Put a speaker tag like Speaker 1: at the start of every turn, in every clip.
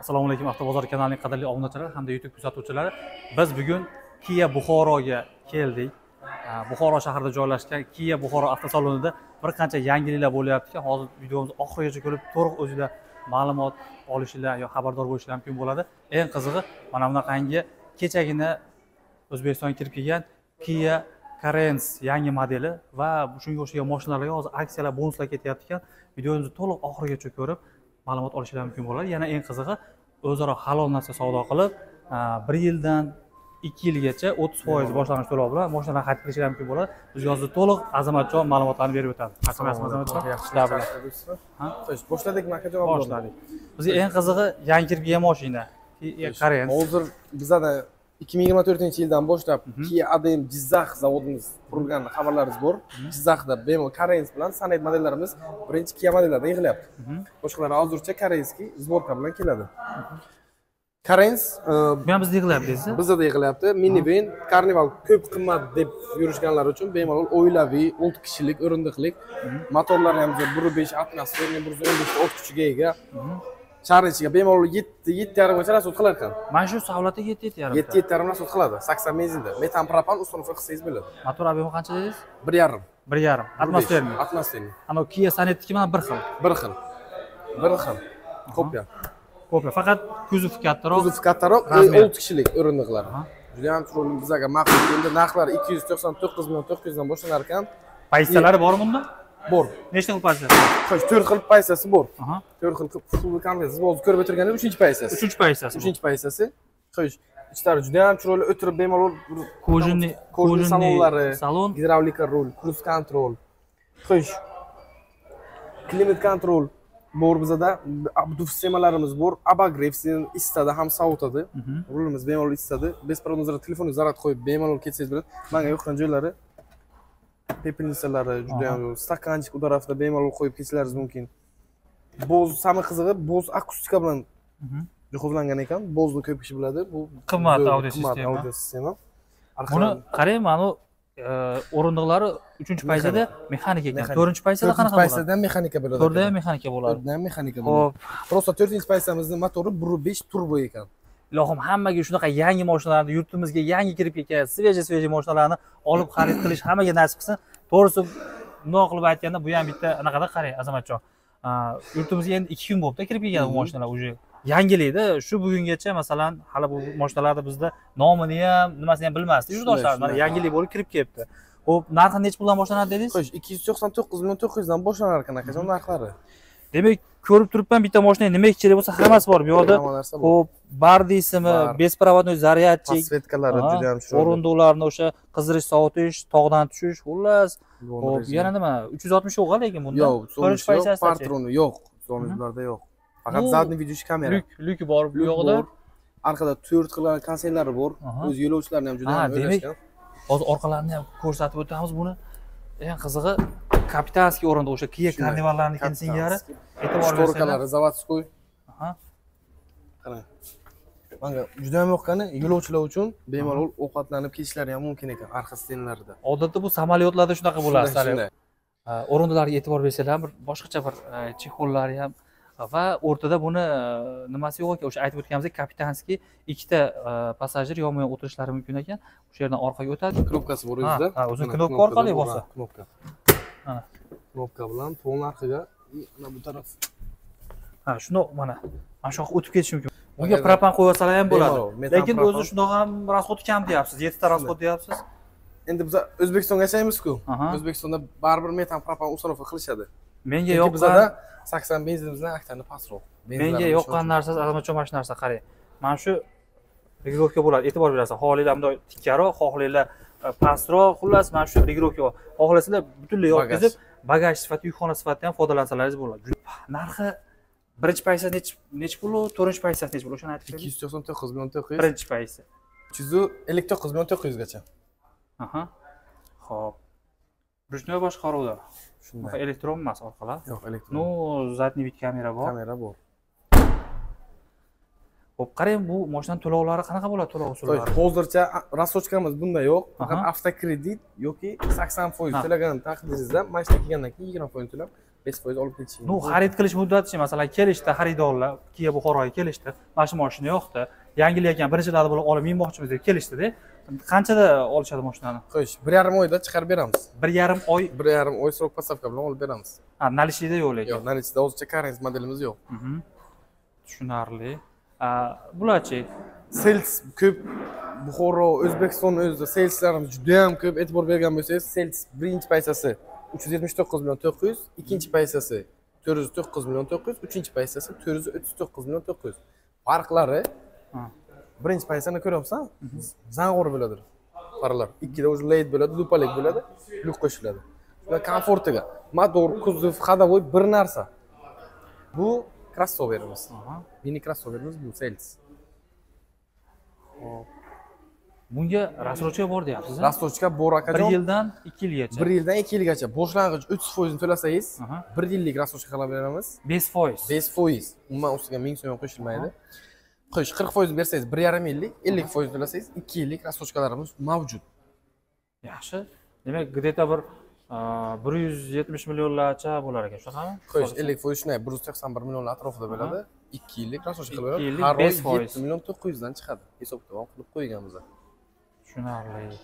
Speaker 1: assalomu alaykum avtobozor kanalining qadrli obunachilari hamda youtube kuzatuvchilari. Biz bugun kia buxoroga keldik. Buxoro shahrida joylashgan kia buxoro avtosalonida bir qancha yangiliklar bo'lyapti ekan hozir videomizni oxirigacha ko'rib to'liq o'zinglar ma'lumot olishinglar yo xabardor bo'lishinglar mumkin bo'ladi. Eng qizig'i mana bunaqangi kechagina o'zbekistonga kirib kelgan kia Carens yangi modeli va shunga o'xshagan mashinalarga hozir aksiyalar bonuslar ketyapti ekan videomizni to'liq oxirigacha ko'rib ma'lumot olishinglar mumkin bo'ladi. Yana eng qizig'i o'zaro halol narsa savdo qilib bir yildan ikki yilgacha o'ttiz foiz boshlang'ich to'lov bilan mashinalarni xarid qilishlari mumkin bo'ladi. Bizga hozir to'liq azamatjon ma'lumotlarni berib o'tadi qachonasizmi azamatjon?
Speaker 2: Xo'sh, boshladikmi akajon?
Speaker 1: boshladik. bizga eng qizig'i yangi kirib kelgan mashina Carens
Speaker 2: Hozir bizada 2024 yildan boshlab Kia ADM Jizzax zavodimiz qurilgani xabarlaringiz bor. Jizzaxda bemalol Carens bilan Sonet modellarimiz birinchi Kia modellarda yig'ilyapti. Boshqalar hozircha Carenski sborka bilan keladi. Carens e,
Speaker 1: bu ham bizda yig'ilyapti deysiz
Speaker 2: bizada yig'ilyapti. Minivan, Carnival ko'p qimmat deb yurishganlar uchun bemalol oilaviy 6 kishilik o'rindiqlik. Motorlari ham 1.5 atmosfer, 115 ta o't kuchiga ega. Shahar ichiga bemalol 7 7,5 gacha rasot qilar ekan.
Speaker 1: mana shu savlati yetti yetti yarim
Speaker 2: 7 7,5 rasot qiladi. 80 benzinda. Metan propan ustunufi qilsangiz bo'ladi.
Speaker 1: motor ob'emi qancha dedingiz
Speaker 2: 1,5
Speaker 1: bir yarim atmosferniy
Speaker 2: Atmosferniy.
Speaker 1: anavi kia sanetniki mana bir xil
Speaker 2: Bir xil. Bir xil. Kopya.
Speaker 1: ko'p faqat kuzov kattaroq
Speaker 2: Kuzov kattaroq. 6 kishilik o'rindiqlar.
Speaker 1: Aha.
Speaker 2: Juda ham chiroyli bizga ma'qul keldi. Narxlari 299 million 900 dan boshlanar ekan.
Speaker 1: pozitsiyalari bormi bunda
Speaker 2: Bor.
Speaker 1: nechta xil pozitsiya
Speaker 2: Xo'sh, 4 xil pozitsiyasi bor.
Speaker 1: aha
Speaker 2: 4 xil komplekt. Siz hozir ko'rib o'tirganingiz 3-chi pozitsiyasi.
Speaker 1: uchinchi pozitsiyasi.
Speaker 2: 3-chi pozitsiyasi. Xo'sh, ichlari juda ham chiroyli o'tirib bemalol
Speaker 1: kojinniy
Speaker 2: kojinniy salonlari,
Speaker 1: salon
Speaker 2: gidravlika rul, cruise control. Xo'sh. Klimat kontrol bor bizada. Abduf sistemalarimiz bor. Abagrev istada ham sovutadi. Rulimiz bemalol isitadi. Besprovod telefoningizni zaryad qo'yib bemalol ketsangiz bo'ladi. Menga yoqqan joylari pepelnisalari juda ham stakanchik u tarafda bemalol qo'yib ketishlaringiz mumkin. Boz sami qizig'i Boz akustika bilan jihozlangan ekan. Bozni ko'p kishi biladi. Bu
Speaker 1: Qimmat audio
Speaker 2: qimmat
Speaker 1: sistema.
Speaker 2: audio sistema.
Speaker 1: buni qarang mana e, o'rindiqlari uchinchi pozitsiyada mexanika ekan to'rtinchi
Speaker 2: to'rtinchi
Speaker 1: qanaqa bo'ladi
Speaker 2: pozitsiyada ham mexanika bo'ladi.
Speaker 1: to'rtda ham mexanika bo'ladi
Speaker 2: To'rtda ham mexanika bo'ladi.
Speaker 1: ho'p
Speaker 2: Просто 4-pozitsiyamizning motori 1.5 turbo ekan.
Speaker 1: Ilohim hammaga shunaqa yangi mashinalarni yurtimizga yangi kirib kelgan svejiy svejiy mashinalarni olib xarid qilish hammaga nasib qilsin. To'g'risi bundoq qilib aytganda bu ham bitta anaqada qarang azamatjon. Yurtimizga endi ikki kun bo'libdi kirib kelgan bu mashinalar уже yangilikda. Shu bugungacha masalan hali bu mashinalarni bizda nomini ham nimasini ham bilmasdi. Yurtdoshlar mana yangilik bo'lib kirib kelibdi ho'p narxi nechi puldan boshlanadi dedingiz?
Speaker 2: Xo'sh, 299 million 900 dan boshlanar ekan akajon narxlari.
Speaker 1: Demak ko'rib turibman bitta mashina nima kerak bo'lsa hammasi bor bu yoqda ho'p bar deysizmi беспроводной zaryadchik Aha,
Speaker 2: juda ham chiroyli.
Speaker 1: o'rindiqlarni o'sha qizdirish sovutish tog'dan tushish xullas hop yana nima uch yuz oltmish yo'q lekin bunda
Speaker 2: Yo'q, so'nish yo'q, patroni yo'q. So'nishlarda yo'q. Faqat zadniy videochi kamera.
Speaker 1: lyuk lyuki bor bu yoqda.
Speaker 2: Orqada 4 xil konseylari bor. O'z yo'lovchilarini ham juda
Speaker 1: Ha,
Speaker 2: ham
Speaker 1: demak,
Speaker 2: o'ylashgan.
Speaker 1: hozir orqalarini ham ko'rsatib o'tamiz buni eng qizig'i kapitanskiy o'rindiq o'sha kia
Speaker 2: Shunday,
Speaker 1: karnivallarnikini singari
Speaker 2: Shtorkalari заводской. Qarang. Menga juda ham yoqqani yo'lovchilar uchun bemalol ovqatlanib ketishlari ham mumkin ekan orqa stenlarida.
Speaker 1: odatda bu samolyotlarda shunaqa bo'ladi
Speaker 2: Shunday,
Speaker 1: o'rindiqlarga e'tibor bersanglar bir boshqacha bir e, chexollari ham va o'rtada buni e, nimasi yo'q ekan o'sha aytib o'tganimizdek kapitanskiy ikkita e, passajir yonma yon o'tirishlari mumkin ekan o'sha yerdan orqaga o'tadi
Speaker 2: knopkasi bor o'zida.
Speaker 1: ha, o'zi knopka orqali bosa.
Speaker 2: Knopka.
Speaker 1: Mana.
Speaker 2: Knopka bilan to'n narxiga mana bu taraf.
Speaker 1: Ha shundoq mana. Mana shu o'tib ketish mumkin. Bunga propan qo'yib olsalar ham bo'ladi. Lekin o'zi shundoq ham rasxodi kam deyapsiz yettita rasxod deyapsiz.
Speaker 2: Endi biz O'zbekistonga yashaymiz-ku. O'zbekistonda baribir metan propan uстановка qilishadi.
Speaker 1: menga yoqqan
Speaker 2: bizada 80 benzinimizdan aktani pastroq.
Speaker 1: menga yoqqan
Speaker 2: o'sha-
Speaker 1: narsa azamatjon mana shu narsa qarang. Mana shu regirovka bo'ladi e'tibor berasiz. Xohlanglar bundoq tikkaroq xohlanglar e, pastroq xullas mana shu regirovka bor xohlasanglar butunlay yotqizib bagaj. Sifatida yukxona sifatida ham foydalansalaringiz bo'ladi narxi birinchi pozitsiya nechi nechi pul to'rtinchi pozitsiyasi nechi pul o'shani aytib bering
Speaker 2: 299 million 900.
Speaker 1: birinchi pozitsiya
Speaker 2: 359 million 900 gacha.
Speaker 1: aha. Ho'p ручной boshqaruvda
Speaker 2: Shunday.
Speaker 1: elektron emas orqalar
Speaker 2: Yo'q, elektron.
Speaker 1: ну задний вид kamera bor
Speaker 2: kamera bor.
Speaker 1: Ho'p qarang bu mashinani to'lovlari qanaqa bo'ladi to'lov usullari?
Speaker 2: Hozircha rasochkamiz bunda yo'q. Faqat avtokredit yoki 80%
Speaker 1: Ha.
Speaker 2: to'lagan taqdiringizda mashina kelgandan keyin 20% to'lab besh foiz olib ketishingiz
Speaker 1: ну xarid qilish muddatichi masalan kelishdi xaridorlar kia buxoroga kelishdi mana shu moshina yoqdi yangilayotgan birinchilardan bo'lib olib minmoqchimiz deb kelishdida qanchada olishadi moshinani?
Speaker 2: Xo'sh bir yarim oyda chiqarib beramiz.
Speaker 1: Bir yarim oy
Speaker 2: bir yarim oy srok поставка bilan olib beramiz.
Speaker 1: Ha наличныйda yo'q lekin.
Speaker 2: Yo'q наличныйda hozircha karenz modelimiz yo'q.
Speaker 1: Mhm. tushunarli bularchi
Speaker 2: sales ko'p buxoro o'zbekiston o'zida saleslarimiz juda yam ko'p e'tibor bergan bo'lsangiz sales birinchi paysasi uch yuz yetmish to'qqiz million to'qqiz yuz ikkinchi paysasi to'rt yuz to'qqiz million to'qqiz yuz uchinchi paysasi to'rt yuz o'ttiz to'qqiz million to'qqiz yuz farqlari birinchi paysani ko'ryapsan zang'or bo'ladi farlar ikkida уже led bo'ladi lupalik bo'ladi lyuk qo'shiladi komfortiga motor kuzov ходовой bir narsa bu krossoverimiz
Speaker 1: Aha.
Speaker 2: mini krossoverimiz bu sales
Speaker 1: Hop. bunga рассрочка bor deyapsiz
Speaker 2: rastochka bor
Speaker 1: bir
Speaker 2: akajon
Speaker 1: yildan ikki yilgacha
Speaker 2: bir yildan ikki yilgacha boshlang'ich o'ttiz foizini to'lasangiz bir yillik rastochka qilib beramiz.
Speaker 1: Besh foiz.
Speaker 2: Besh foiz. Umuman ustiga ming so'm ham qo'shilmaydi qo'sh qirq foiz bersangiz bir yarim yillik ellik foiz to'lasangiz ikki yillik rastochkalarimiz mavjud.
Speaker 1: Yaxshi. Demak где то bir bir yuz yetmish millionlarcha bo'lar ekan. Shunaqami
Speaker 2: qo'sh ellik foiz shunday bir yuz to'qson bir million atrofida bo'ladi. Ikki yillik rastochka qilib beramiz har oy yetti million to'qqiz yuzdan chiqadi. Hisob kitob qilib qo'yganmiz
Speaker 1: tushunarli.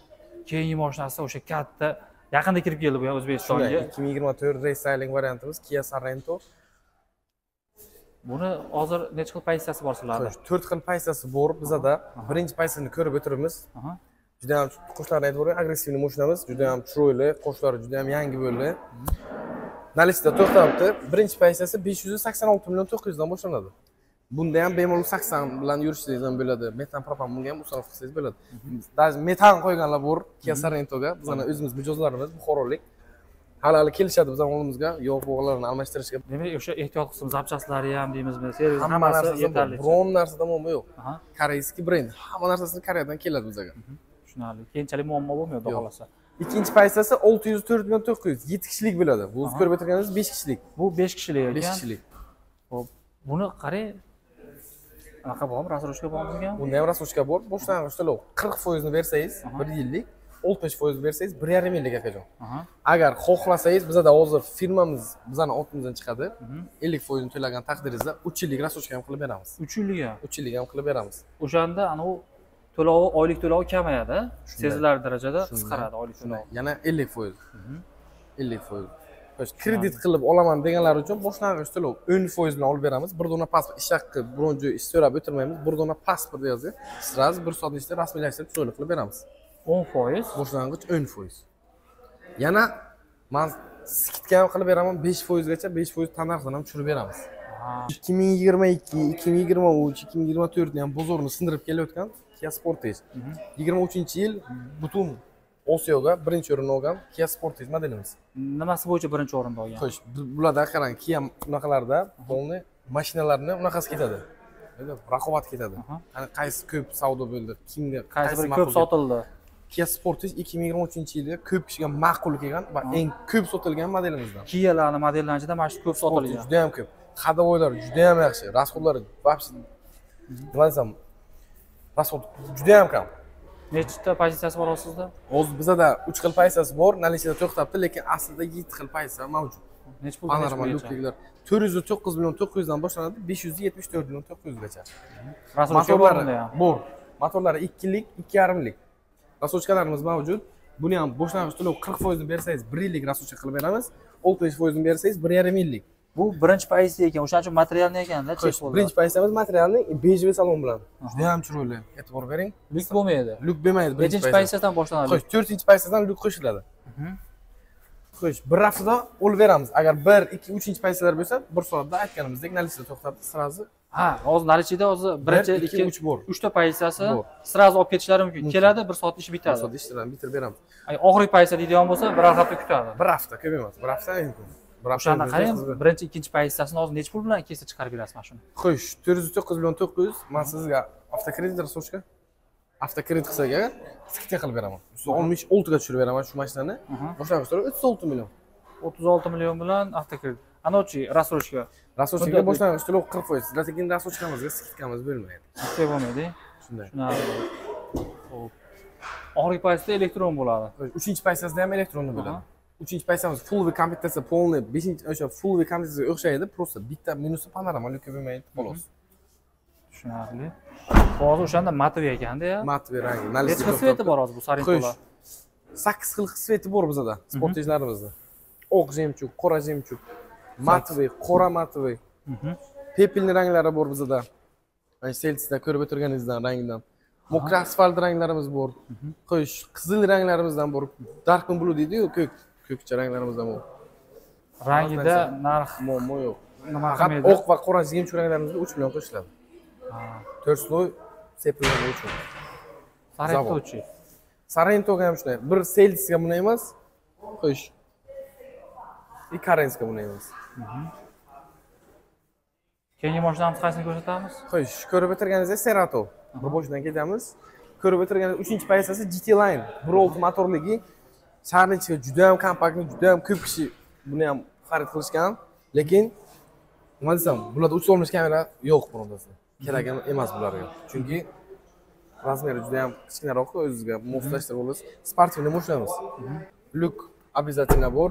Speaker 1: Keyingi moshinasi o'sha katta yaqinda kirib keldi bu ham o'zbekistonga.
Speaker 2: Ikki ming yigirma to'rt restyling variantimiz kia sorento.
Speaker 1: Buni hozir necha xil pozitsiyasi bor sizlarda?
Speaker 2: Xo'sh, to'rt xil paysasi bor bizada. Birinchi paysani ko'rib o'tiribmiz. Juda ham qo'shlarni aytib o'tib agressivniy mashinamiz juda ham chiroyli qoshlari juda ham yangi bo'ldi. Наличda to'xtabdi. Birinchi paysasi besh yuz sakson olti million to'qqiz yuzdan boshlanadi. Bunda ham bemalol sakson bilan yurishingiz ham bo'ladi. Metan propan bunga ham ustanov qilsangiz bo'ladi. Даже metan qo'yganlar bor kia sorentoga bizani o'zimiz mijozlarimiz buxorolik. Hali hali kelishadi bizani oldimizga yog' bog'larini almashtirishga.
Speaker 1: Demak o'sha ehtiyot qism zapchastlari ham deymizmi servis
Speaker 2: hamma narsasi bor.
Speaker 1: yetarli
Speaker 2: biron narsada muammo yo'q. Koreyskiy brend. Hamma narsasi koreyadan keladi bizaga
Speaker 1: tushunarli. Keyinchalik muammo bo'lmaydi xudo xohlasa
Speaker 2: ikkinchi paysasi olti yuz to'rt million to'qqiz yuz yetti kishilik bo'ladi bu ko'rib o'tirganingiz besh kishilik.
Speaker 1: Bu besh kishilik
Speaker 2: besh
Speaker 1: ekan
Speaker 2: kishilik.
Speaker 1: Hop. buni qarang. Anaqa bormi рассрочка bormi bunga
Speaker 2: bunda ham rastochka bor boshlang'ich to'lov qirq foizni bersangiz bir yillik. Oltmish foiz bersangiz bir yarim yillik akajon. Agar xohlasangiz bizada hozir firmamiz bizani ortimizdan chiqadi. Ellik foizni to'lagan taqdiringizda uch yillik rastochka ham qilib beramiz.
Speaker 1: Uch yillik ham
Speaker 2: uch yillik ham qilib beramiz.
Speaker 1: O'shanda anavi to'lovi oylik to'lovi kamayadi sezilarli darajada qisqaradi oylik to'lovi.
Speaker 2: Yana ellik foiz. Ellik foiz. Kredit qilib olaman deganlar uchun boshlang'ich to'lov o'n foiz bilan olib beramiz. Bir dona pasport ish haqi biron joy ish so'rab o'tirmaymiz. Bir dona pasport yozib сразу bir soatni ichida rasmiylashtirib chiroyli qilib beramiz.
Speaker 1: O'n foiz?
Speaker 2: Boshlang'ich o'n foiz. Yana man skidka ham qilib beraman. Besh foizgacha besh foiz tannarxdan ham tushirib beramiz. Ikki ming yigirma ikki ikki ming yigirma uch ikki ming yigirma to'rtni ham bozorni sindirib kelayotgan kia sportage. Yigirma uchinchi yil butun osiyoga birinchi o'rinni olgan kia sportage modelimiz.
Speaker 1: Nimasi bo'yicha birinchi o'rinda olgan?
Speaker 2: Xo'sh bu- bularda qarang kia unaqalarda полный mashinalarni unaqasi ketadi. Raqobat ketadi. Qani qaysi ko'p savdo bo'ldi kimga
Speaker 1: qaysi biri ko'p sotildi?
Speaker 2: Kia Sportage 2023 yilda ko'p kishiga ma'qul kelgan va eng ko'p sotilgan modelimizdan.
Speaker 1: kiyalarni modellarni ichida mana shu ko'p sotilgan.
Speaker 2: juda ham ko'p. Ходовойлari juda ham yaxshi, расходlari вообще nima desam, расход juda ham kam.
Speaker 1: nechta pozitsiyasi bor hozir sizda
Speaker 2: Hozir bizada 3 xil paysasi bor, наличиda to'xtabdi, lekin aslida 7 xil paysa mavjud.
Speaker 1: nechi pul
Speaker 2: Panorama lukliklar 409 million 900 dan boshlanadi, 574 million 900 gacha.
Speaker 1: rassrochka bor bunda
Speaker 2: Motorlari bor. Motorlari 2 lik, 2,5 lik. Rasochkalarimiz mavjud. Buni ham boshlang'ich to'lov 40 foizini bersangiz 1 yillik rasochka qilib beramiz. 60 foizini bersangiz 1,5 yillik.
Speaker 1: Bu birinchi pozitsiya ekan o'shaning uchun materialni ekanda chek bo'ldi
Speaker 2: Birinchi paysamiz materialni bejli salon bilan. Juda ham chiroyli. E'tibor bering.
Speaker 1: lyuk bo'lmaydi
Speaker 2: Lyuk birinchi
Speaker 1: nechinchi pozitsiyadan boshlanadi
Speaker 2: Xo'sh, 4-paysadan lyuk qo'shiladi. Xo'sh, bir haftada olib beramiz. Agar 1, 2, 3-paysalar bo'lsa, 1 soatda aytganimizdek наличида to'xtab, sразу
Speaker 1: ha hozir наличиda hozir birinchi
Speaker 2: 1, 2,
Speaker 1: ikki
Speaker 2: 3 bor.
Speaker 1: uchta pozitsiyasi
Speaker 2: Bor.
Speaker 1: sразу olib ketishlari mumkin keladi bir soatda ish
Speaker 2: Bir
Speaker 1: bitadi
Speaker 2: soatda ishlarni bitirib beramiz.
Speaker 1: Oxirgi pozitsiya deydigan bo'lsa bir hafta kutadi
Speaker 2: Bir hafta ko'p emas. Bir hafta mumkin. O'zida
Speaker 1: qarang birinchi ikkinchi pozitsiyasini hozir nechi pul bilan kelsa chiqarib berasiz mana shuni
Speaker 2: Xo'sh, 409 million 900 men sizga avtokredit rasochka avtokredit qilsak agar skidka qilib beraman. 166 ga tushirib beraman shu mashinani. Boshlang'ich to'lov 36 million.
Speaker 1: o'ttiz olti million bilan avtokredit anochi рассрочка Muddatli.
Speaker 2: boshlang'ich to'lov 40 foiz. Lekin rasochkamizga skidkamiz bo'lmaydi.
Speaker 1: ikkita bo'lmaydi
Speaker 2: Shunday.
Speaker 1: tushunarli Xo'p. oxirgi pozitsiyada elektron bo'ladi
Speaker 2: Uchinchi paysasida ham elektronli bo'ladi. Uchinchi paysamiz full komplektatsiya полный beshinchi o'sha full komplektatsiyaga o'xshaydi просто bitta menusi panorama lyuka bo'lmaydi xolos
Speaker 1: tushunarli hozir o'shanda matov ekanda
Speaker 2: matовый rangi
Speaker 1: necha xil sveti bor hozir bu sarintolar
Speaker 2: Xo'sh. sakkiz xil sveti bor bizada sportejlarimizda oq jemchug qora jemchug matовый qora
Speaker 1: Mhm.
Speaker 2: pepelniy ranglari bor bizada seltisda ko'rib o'tirganingizdan rangidan mokra asfalt ranglarimiz bor xo'sh qizil ranglarimizdan bor darkon blue deydiyu ko'k ko'kcha ranglarimizdan bor
Speaker 1: rangida narx
Speaker 2: muammo yo'q.
Speaker 1: Nima
Speaker 2: faqat
Speaker 1: qilmaydi?
Speaker 2: oq va qora jemchug ranglarimizga uch million qo'shiladi
Speaker 1: Ha,
Speaker 2: to'rt sloy sepilgani uchun. Sarentoga ham shunday. Bir seltisga bunday emas xo'sh и karenska bunday emas.
Speaker 1: Keyingi mashinamiz qaysini ko'rsatamiz?
Speaker 2: Xo'sh ko'rib o'tirganingizda serato. Bir boshidan ketamiz. Ko'rib o'tirganingiz uchinchi pozitsiyasi gt line. Bir olti motorligi shaharni ichiga juda ham kompaktni juda ham ko'p kishi buni ham xarid qilishgan. Lekin nima desam bularda uch solmish kamera yo'q birontasi kerak emas bularga. Chunki razmeri juda ham kichkinaroq o'zizga moslashtirib olasiz sportivniy mashinamiz lyuk обязательно bor.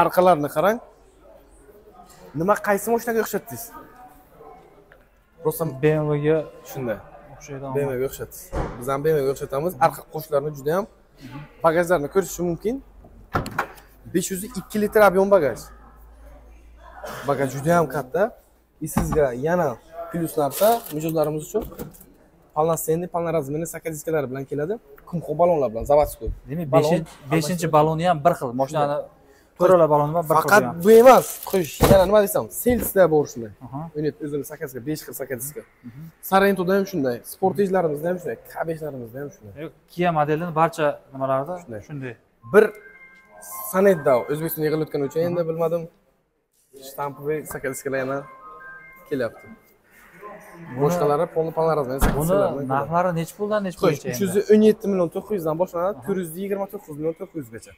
Speaker 2: Orqalarini qarang. Nima qaysi mashinaga o'xshatdingiz? Просто
Speaker 1: bmwga
Speaker 2: shunday.
Speaker 1: O'xshaydi
Speaker 2: bmwga o'xshatdi biz ham bmwga o'xshatamiz. Orqa qo'shlarini juda ham bagajlarni ko'rishingiz mumkin. besh yuz ikki litr объем bagaj. Bagaj juda ham katta. И sizga yana plyus narsa mijozlarimiz uchun полноценный полноразмерный sakadiskalar bilan keladi. Qumqoq ballonlar bilan заводской
Speaker 1: demak beshinchi balloni ham bir xil. Mashinani to'rala balloni ham
Speaker 2: faqat bu emas qo'sh yana nima desam selsda bor shunday yetti o'zini sakadiska besh xil sakadiska sarentoda ham shunday sportejlarimizda ham shunday k beshlarimizda ham shunday
Speaker 1: Kia modelini barcha nimalarida
Speaker 2: Shunday.
Speaker 1: shunday
Speaker 2: bir sanetda o'zbekistonga yig'ilayotgani uchun endi bilmadim shtamповый sakadiskalar yana kelyapti boshqalari полный полноразмерный
Speaker 1: buni narxlari nechi puldan nechi pulgacha
Speaker 2: uch yuz o'n yetti million to'qqiz yuzdan boshlanadi to'rt yuz yigirma to'qqiz million to'qqiz yuzgacha.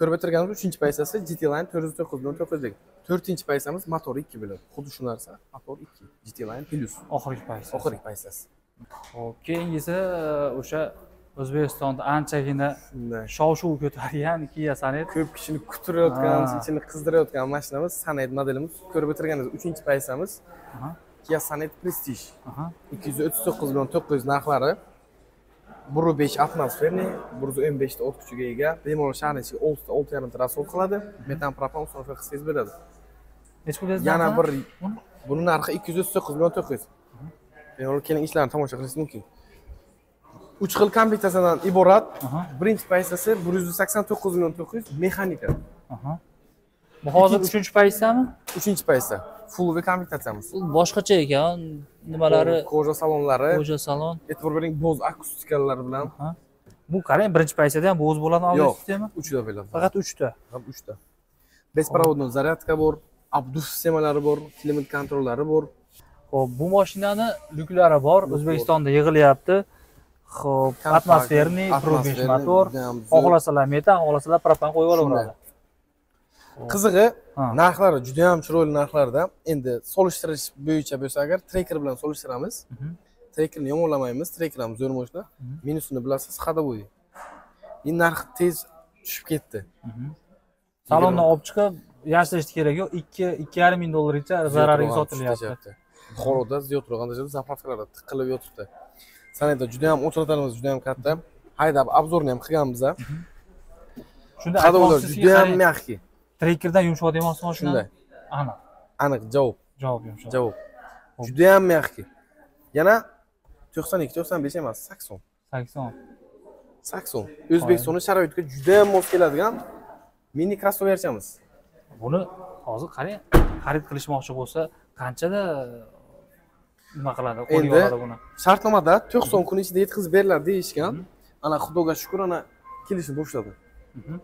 Speaker 2: Ko'rib o'tirganimiz uchinchi pozitsiyasi gt line to'rt yuz to'qqiz million to'qqiz yuzlik to'rtinchi pozitsiyamiz motor ikki bo'ladi xuddi shu narsa motor ikki gt line plus.
Speaker 1: Oxirgi payt
Speaker 2: oxirgi pozitsiyasi
Speaker 1: Xo'p, keyingisi e, o'sha o'zbekistonda anchagina
Speaker 2: shunday.
Speaker 1: shov shuv ko'targan Kia Sonet.
Speaker 2: Ko'p kishini kutirayotgan
Speaker 1: Ah.
Speaker 2: ichini qizdirayotgan mashinamiz sanet modelimiz. Ko'rib o'tirganingiz uchinchi pozitsiyamiz
Speaker 1: Aha.
Speaker 2: Kia Sonet Prestige.
Speaker 1: Aha.
Speaker 2: ikki yuz o'ttiz to'qqiz million to'qqiz yuz narxlari bir yuz besh atmosferniy bir yuz o'n beshta o't kuchiga ega bemalol shaharni ichiga oltita olti yarimta rasol qiladi. Metan propan uстановка qilsangiz bo'ladi.
Speaker 1: Nechi pul
Speaker 2: yana bir buni narxi ikki yuz o'ttiz to'qqiz million to'qqiz yuz. Bemalol keling ishlarni tomosha qilishingiz mumkin. Uch xil komplektatsiyadan iborat. Birinchi pozitsiyasi bir yuz sakson to'qqiz million to'qqiz yuz mexanika.
Speaker 1: Bu hozir uchinchi paytsami
Speaker 2: uchinchi pozitsiya full v komplektatsiyamiz
Speaker 1: Bu boshqacha ekan nimalari?
Speaker 2: Koja salonlari.
Speaker 1: O'sha salon.
Speaker 2: E'tibor bering bo'z akustikalar bilan.
Speaker 1: Bu qarang birinchi paytsada ham bo'z bo'ladi audio sistema.
Speaker 2: uchta bo'ladi
Speaker 1: faqat uchta.
Speaker 2: Faqat uchta. Беспроводной zaryadka bor abduz sistemalari bor klimat kontrollari bor.
Speaker 1: Xo'p, bu mashinani lyuklari bor o'zbekistonda yig'ilyapti.
Speaker 2: Kompakt,
Speaker 1: atmosferniy
Speaker 2: atmosferniy,
Speaker 1: motor xohlasalar metan xohlasalar propan qo'yib olaveradi
Speaker 2: qizig'i narxlari juda ham chiroyli narxlarda. Endi solishtirish bo'yicha bo'lsa agar treker bilan solishtiramiz
Speaker 1: Mhm.
Speaker 2: trekerni yomonlamaymiz treker ham zo'r mashina minusini bilasiz ходовой и narxi tez tushib ketdi.
Speaker 1: Salondan olib chiqib yashirishni kerak yo'q ikki ikki yarim ming dollargacha zarariga sotilyapti.
Speaker 2: buxoroda ziyodroq andijonda zapravkalarda tiqilib yotibdi. Sanada juda ham o'chirotlarimiz juda ham katta. Haydab obzorni ham qilganmiz
Speaker 1: shunda
Speaker 2: ходовойлар juda ham mягкий
Speaker 1: trekerdan yumshoq demoqchi mashina
Speaker 2: shunday.
Speaker 1: Aniq.
Speaker 2: Aniq javob.
Speaker 1: Javob yumshoq.
Speaker 2: Javob. Juda ham mягкий yana to'qson ikki to'qson besh emas sakson.
Speaker 1: Sakson.
Speaker 2: Sakson. O'zbekistonni sharoitiga juda ham mos keladigan mini krossoverchamiz
Speaker 1: buni hozir qarang xarid qilishmoqchi bo'lsa qanchada nima qiladi qo'lga
Speaker 2: Endi-
Speaker 1: oladi buni?
Speaker 2: shartnomada to'qson kun ichida yetkazib beriladi deyishgan. Ana xudoga shukur ana kelishni boshladi.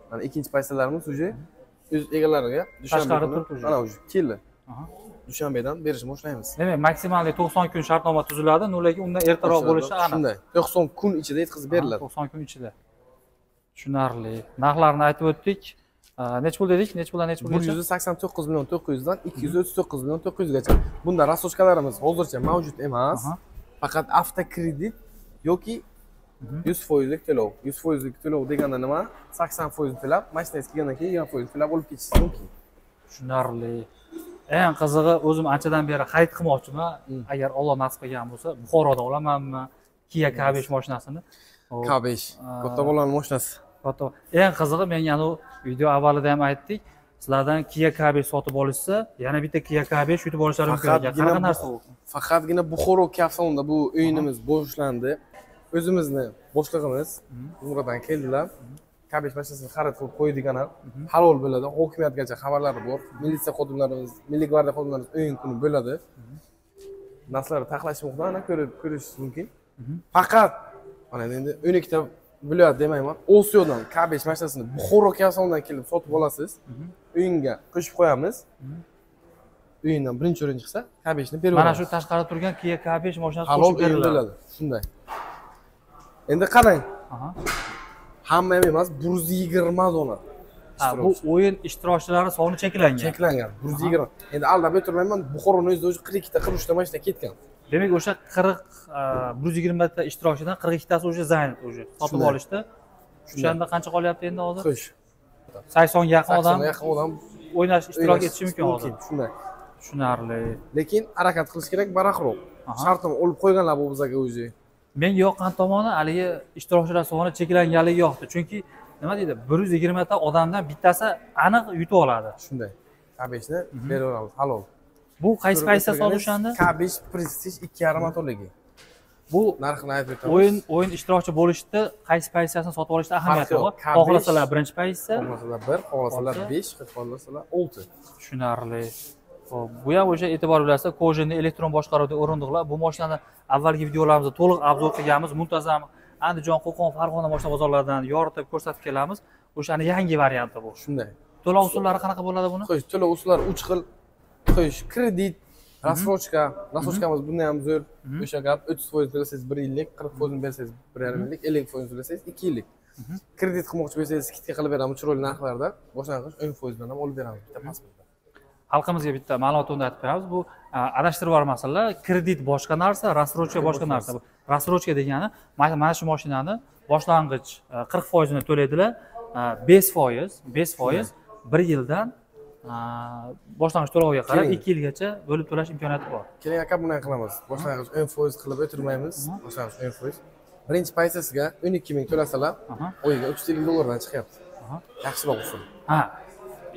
Speaker 2: Mana ikkinchi paysalarimiz уже o'z egalariga
Speaker 1: Tashqari уже.
Speaker 2: ana уже keldi dushanbadan berishni boshlaymiz
Speaker 1: demak maksimalniy to'qson kun shartnoma tuziladi lekin undan ertaroq bo'lishi aniq.
Speaker 2: shunday. To'qson kun ichida yetkazib beriladi.
Speaker 1: To'qson kun ichida. Tushunarli. Narxlarni aytib o'tdik. Nechi pul dedik? Nechi puldan nechi
Speaker 2: bir
Speaker 1: pulgacha
Speaker 2: yuz sakson to'qqiz million to'qqiz yuzdan ikki yuz o'ttiz to'qqiz million to'qqiz yuzgacha. Bunda rasochkalarimiz hozircha mavjud emas. Faqat avtokredit yoki yuz foizlik to'lov yuz foizlik to'lov degani nima sakson foizni to'lab mashinangiz kelgandan keyin yigirma foizni to'lab olib ketishingiz mumkin
Speaker 1: tushunarli eng qizig'i o'zim anchadan beri xarid qilmoqchiman agar olloh nasib qilgan bo'lsa buxoroda olamanmi kia k besh mashinasini
Speaker 2: k besh katta bolalarni mashinasi
Speaker 1: katta- eng qizig'i men anavi video avvalida ham aytdik sizlardan kia k besh sotib olishsa yana bitta kia k besh yutib olishlari mumkin qanaqa narsa u
Speaker 2: faqatgina buxoro kafsonda bu o'yinimiz boshlandi o'zimizni boshlig'imiz umradan keldilar. K besh mashinasini xarid qilib qo'ydik ana halol bo'ladi. Hokimiyatgacha xabarlari bor. Militsiya xodimlarimiz milliy gvardiya xodimlarimiz o'yin kuni bo'ladi. Narsalar taxlashmoqda ana ko'rib ko'rishingiz mumkin. Faqat mana endi o'n ikkita viloyat demayman osiyodan k besh mashinasini buxoro kafsondan kelib sotib olasiz. O'yinga qo'shib qo'yamiz. O'yindan birinchi o'rin chiqsa k beshni berib
Speaker 1: mana shu tashqarida turgan kia k besh mashinasi
Speaker 2: halol o'yin bo'ladi shunday endi qarang. Hamma ham emas bir yuz yigirma dona
Speaker 1: Ha, bu o'yin ishtirokchilari soni cheklangan.
Speaker 2: Cheklangan bir yuz yigirma. Endi aldab o'tirmayman buxoroni o'zida уже qirq ikkita qirq uchta mashina ketgan.
Speaker 1: Demak o'sha qirq bir yuz yigirmata ishtirokchidan qirq ikkitasi уже занят уже sotib olishdi. O'shanda qancha qolyapti endi hozir?
Speaker 2: Qish.
Speaker 1: Saksonga yaqin odam
Speaker 2: saksonga yaqin odam
Speaker 1: o'ynash ishtirok etishi mumkin hozir.
Speaker 2: shunday.
Speaker 1: Tushunarli.
Speaker 2: Lekin harakat qilish kerak balandroq
Speaker 1: Aha.
Speaker 2: shartnoma olib qo'yganlar bu bizga o'zi
Speaker 1: menga yoqqan tomoni haligi ishtirokchilar soni cheklanganligi yoqdi. Chunki nima deydi bir yuz yigirmata odamdan bittasi aniq yutib oladi.
Speaker 2: Shunday. K beshni beraveramiz. Halol.
Speaker 1: Bu qaysi paytda sotdi o'shanda
Speaker 2: k besh prestige ikki yarim motorligi.
Speaker 1: Bu
Speaker 2: narxini aytib o'tamiz.
Speaker 1: o'yin o'yin ishtirokchi bo'lishda qaysi pozitsiyasini sotib olishda ahamiyati.
Speaker 2: K5
Speaker 1: xohlasalar birinchi pozitsiya
Speaker 2: xohlasalar bir xohlasalar besh xohlasalar olti.
Speaker 1: Tushunarli Bu ham o'sha e'tibor bilasizlar kojinni elektron boshqaruvda o'rindiqlar. Bu mashinani avvalgi videolarimizda to'liq obzor qilganmiz muntazam. Andijon qo'qon farg'ona moshina bozorlaridan yoritib ko'rsatib kelamiz. O'shani yangi varianti bu.
Speaker 2: Shunday.
Speaker 1: To'lov usullari qanaqa bo'ladi buni?
Speaker 2: Qo'yish to'lov usullari uch xil. Qo'yish kredit рассрочка рассрочкamiz bundan ham zo'r. O'sha gap o'ttiz foiz to'lasangiz bir yillik qirq foizini bersangiz bir yarim yillik ellik foizini to'lasangiz ikki yillik. Kredit qilmoqchi bo'lsangiz skidka qilib beramiz chiroyli narxlarda. Boshlang'ich o'n foiz bilan ham olib beramiz bitta pasportda
Speaker 1: xalqimizga bitta ma'lumot o'rnatib aytib beramiz. Bu adashtirib yubormasinlar. Kredit boshqa narsa рассрочка boshqa narsa. Рассрочка degani mana shu mashinani boshlang'ich qirq foizini to'laydilar. Besh foiz besh foiz bir yildan boshlang'ich to'loviga qarab ikki yilgacha bo'lib to'lash imkoniyati bor.
Speaker 2: Keling aka bunday qilamiz. Boshlang'ich o'n foiz qilib o'tirmaymiz. Boshlang'ich o'n foiz. Birinchi pozitsiyasiga o'n ikki ming to'lasalar oyiga uch yuz ellik dollardan chiqyapti. Yaxshiroq usul
Speaker 1: ha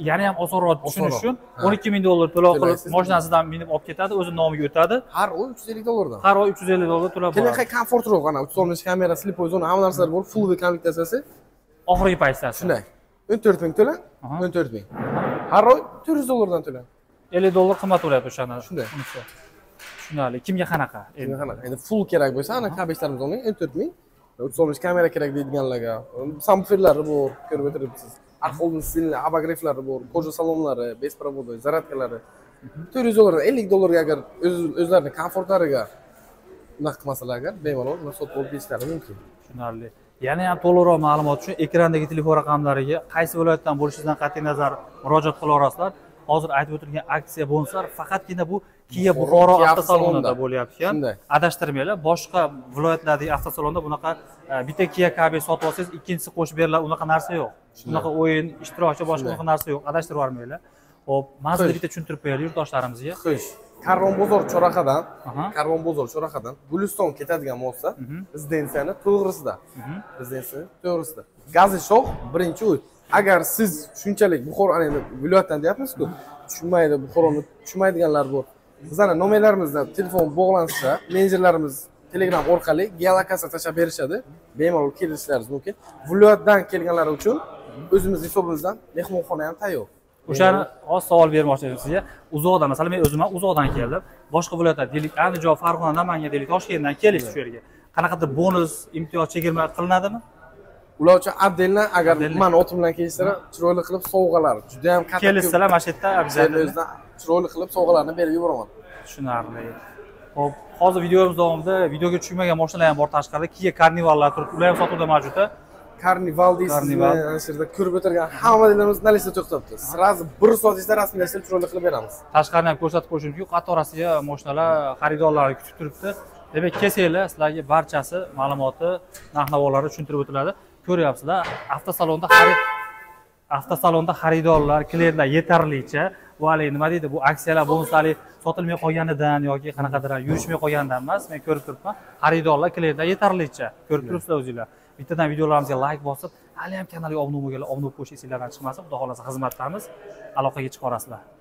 Speaker 1: yana ham osonroq tushunish uchun o'n ikki ming dollar to'lov qilib
Speaker 2: To'laysiz.
Speaker 1: mashinasidan minib olib ketadi o'zini nomiga o'tadi.
Speaker 2: Har oy uch yuz ellik dollardan.
Speaker 1: Har oy uch yuz ellik dollar to'lab boradi.
Speaker 2: Aka komfortroq ana uch solmish kamera slipoy zona hamma narsalar bor full komplektatsiyasi
Speaker 1: oxirgi pozitsiyasi
Speaker 2: shunday. o'n to'rt ming to'la o'n to'rt ming. Har oy to'rt yuz dollardan to'la.
Speaker 1: ellik dollar qimmat bo'lyapti o'shani
Speaker 2: Shunday.
Speaker 1: tushunarli kimga qanaqa? Endi
Speaker 2: endi qanaqa? Endi full kerak bo'lsa ana kabeshlarimiz oling o'n to'rt ming. Uch solmish kamera kerak deydiganlarga. Samferlari bor ko'rib o'tiribsiz arxolni stilli abogreflari bor koja salonlari bespроводной zaryadkalari to'rt yuz dollardan ellik dollarga agar o'z- o'zlarini komfortlariga unaqa qilmasalar agar bemalol uni sotib olib ketishlari mumkin.
Speaker 1: Tushunarli. Yana ham to'liqroq ma'lumot uchun ekrandagi telefon raqamlariga qaysi viloyatdan bo'lishingizdan qat'iy nazar murojaat qila olasizlar hozir aytib o'tilgan aksiya bonuslar faqatgina bu kia
Speaker 2: Buxoro
Speaker 1: avtosalonida bo'lyapti
Speaker 2: Shunday.
Speaker 1: adashtirmanglar. Boshqa viloyatlardagi avtosalonda bunaqa e, bitta kia kb sotib olsangiz ikkinchisi qo'shib beriladi unaqa narsa yo'q. Unaqa o'yin ishtirokchi boshqa unaqa narsa yo'q. Adashtirib yubormanglar. Ho'p man sizga
Speaker 2: Xo'sh.
Speaker 1: bitta tushuntirib qo'yaylik yurtdoshlarimizga.
Speaker 2: Xo'sh karvon bozor chorrahadan
Speaker 1: Aha.
Speaker 2: karvon bozor chorrahadan guliston ketadigan mosta rezidensiyani to'g'risida. Rezidensiyani to'g'risida. Gazi shoh birinchi uy. Agar siz shunchalik buxoro viloyatdan deyapmizku tushunmaydi buxoroni tushunmaydiganlar bor bizani nomerlarimizdan telefon bog'lansa menejerlarimiz telegram orqali geolokatsiya tashlab berishadi. Bemalol kelishlaringiz mumkin viloyatdan kelganlar uchun o'zimizni hisobimizdan mehmonxona ham tayyor.
Speaker 1: O'shani hozir savol bermoqchi edim sizga. Uzoqdan masalan men o'zim ham uzoqdan keldim. Boshqa viloyatlar deylik andijon farg'ona namangan deylik toshkentdan kelishdi shu yerga. Qanaqadir bonus imtiyoz chegirma qilinadimi
Speaker 2: ular uchun отдельно agar mani otim bilan kelishsalar chiroyli qilib sovg'alar. Juda yam katta
Speaker 1: kelishsalar mana shu yerda обязательно
Speaker 2: o'zidan chiroyli qilib sovg'alarni berib yuboraman
Speaker 1: tushunarli. Ho'p hozir videomiz davomida videoga tushmagan mashinalar ham bor tashqarida. Kia karnivallar turibdi ular ham sotuvda mavjud
Speaker 2: karnival deysizmi ana shu yerda ko'rib o'tirgan hamma на lista to'xtabdi сразу bir soat ichida rasmiylashtirib chiroyli qilib beramiz.
Speaker 1: Tashqarini ham ko'rsatib qo'yish mumkin qatorasiga mashinalar xaridorlar kutib turibdi. Demak kelsanglar sizlarga barchasi ma'lumoti narx navolari tushuntirib o'tiladi ko'ryapsizlar. Avtosalonda avtosalonda xaridorlar klientlar yetarlicha. Bu haligi nima deydi? Bu aksiyalar bonuslar sotilmay qolganidan yoki qanaqadir yurishmay qolganidan emas men ko'rib turibman. Xaridorlar klientlar yetarlicha. Ko'rib turibsizlar o'zinglar. Bittadan videolarimizga layk bosib hali ham kanalga obuna bo'lmaganlar obuna bo'lib qo'yish esinglardan chiqmasin. Xudo xohlasa xizmatdamiz. Aloqaga chiqib yuborasizlar